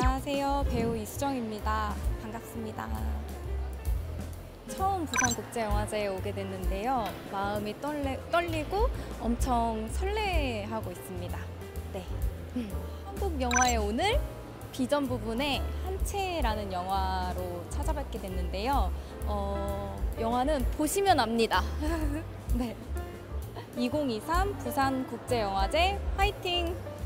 안녕하세요. 배우 이수정입니다. 반갑습니다. 처음 부산국제영화제에 오게 됐는데요. 마음이 떨레, 떨리고 엄청 설레하고 있습니다. 네. 한국 영화의 오늘 비전 부분에 한채라는 영화로 찾아뵙게 됐는데요. 어, 영화는 보시면 압니다. 네. 2023 부산국제영화제 화이팅!